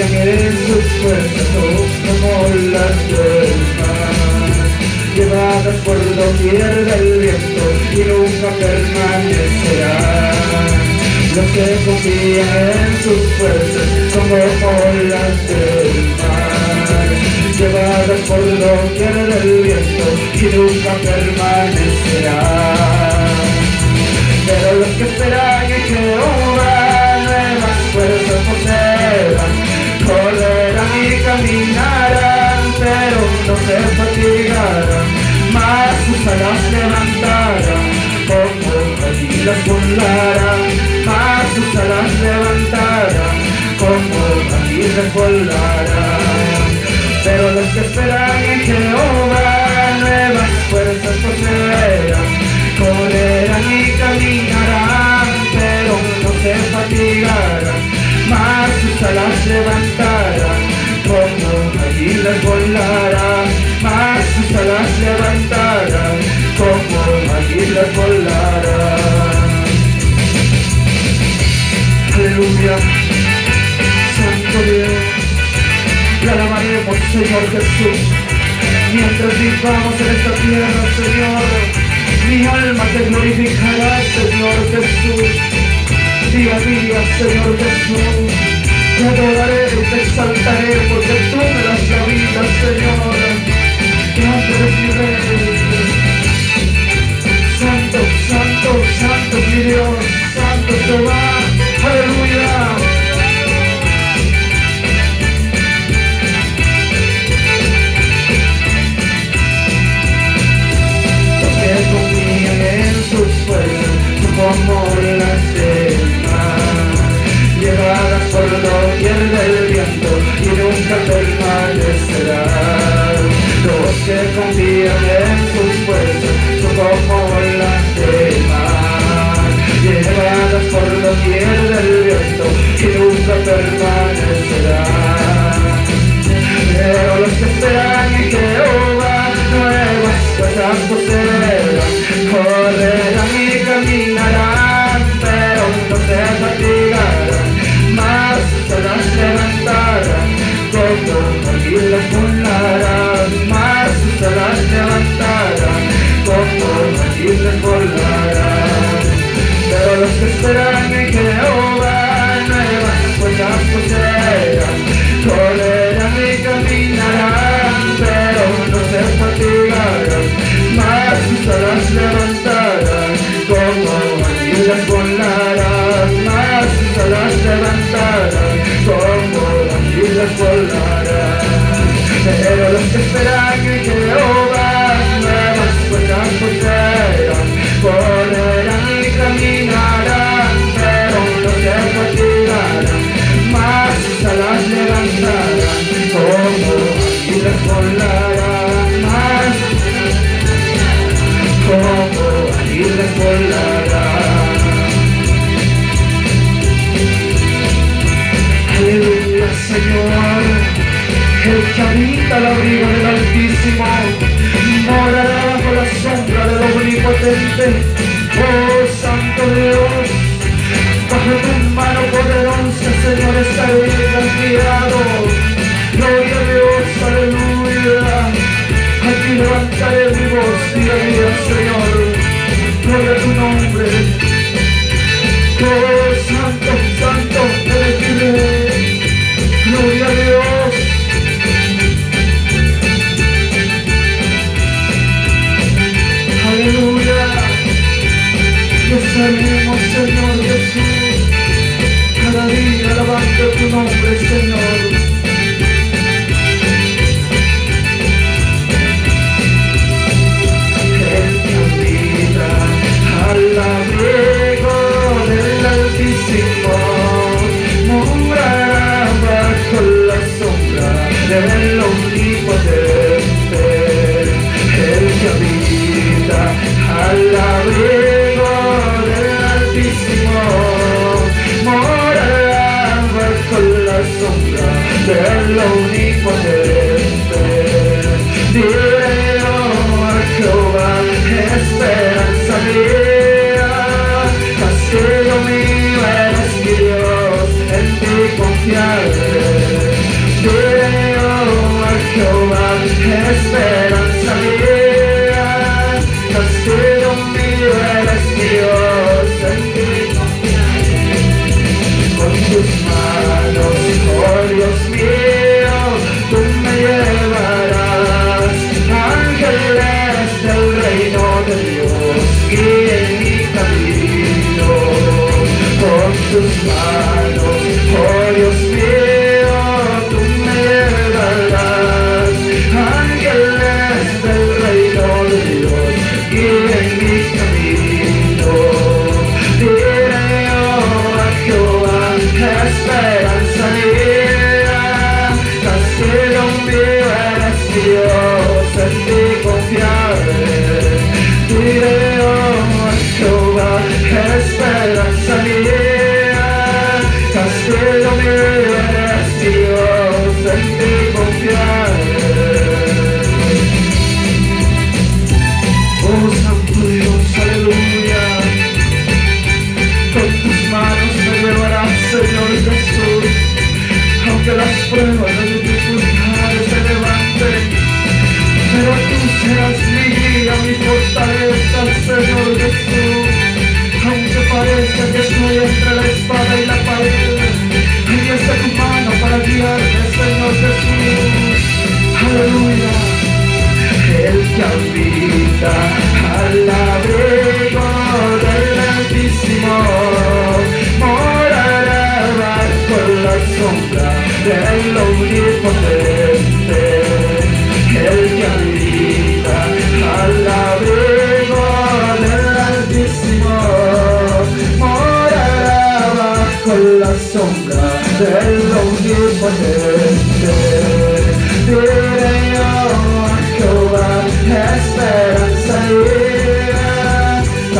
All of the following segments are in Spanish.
confían en sus fuerzas son como las del mar, llevadas por doquier del viento y nunca permanecerán. Los que confían en sus fuerzas como las del mar, llevadas por doquier del viento y nunca permanecerán. Pero los que esperan en Jehová se fatigarán, más sus alas levantarán, como águilas volarán, más sus alas levantarán, como águilas volarán. Alas levantarán, como águilas volarán. Aleluya, Santo Dios, le alabaremos, Señor Jesús, mientras vivamos en esta tierra, Señor. Mi alma te glorificará, Señor Jesús. Día a día, Señor Jesús. Te adoraré te exaltaré porque tú me das la vida, Señor. Grande eres mi Rey. Santo, santo, santo es mi Dios. Santo Jehová. Aleluya. Los confían en sus fuerzas son como las del mar, llevadas por doquier del viento y nunca permanecerán. Pero los que esperan en Jehová nuevas cosas poseerán, correrán y caminarán, pero no se fatigarán, más alas levantarán, como águilas como águilas volarán. Pero los que esperan en Jehová nuevas cosas poseerán, correrán y caminarán, pero no se fatigarán, más sus alas levantarán, como águilas volarán, más sus alas levantarán, como águilas volarán. Pero los que esperan en Jehová volarán. Aleluya, Señor, el que habita al abrigo del Altísimo, morará bajo la sombra del Omnipotente. Castigo A Jehová, esperanza mía, castillo mío eres Dios, en. Oh Santo Dios, aleluya. Con tus manos me llevarás, Señor Jesús. Aunque las pruebas de dificultades habita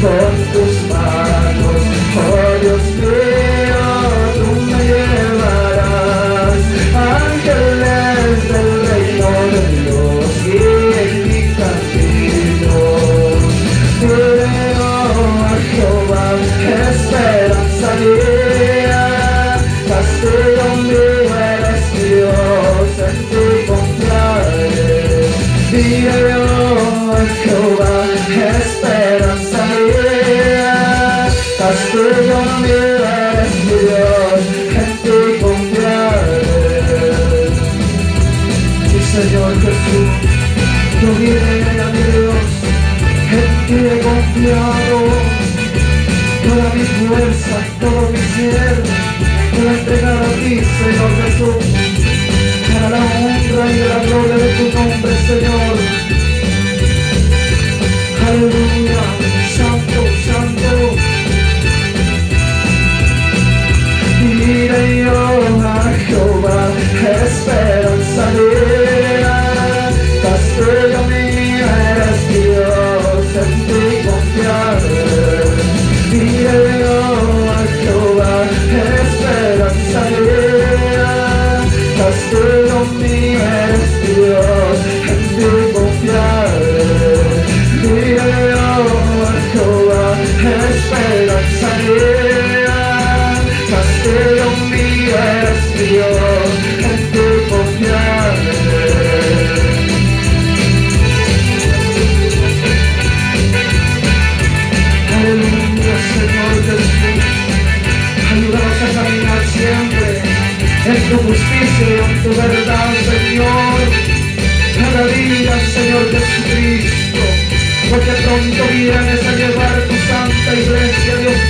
Con tus manos, oh Dios mío, tú me llevarás. Ángeles del reino de Dios, guíen mi camino. Diré a Jehová, esperanza mía, castigo mío eres Dios, en ti confiaré. Ti he confiado. Toda mi fuerza, todo mi ser, lo he entregado a ti, Señor Jesús, para la honra y la gloria de tu nombre, Señor. Mía, irán a llevar tu santa iglesia, Dios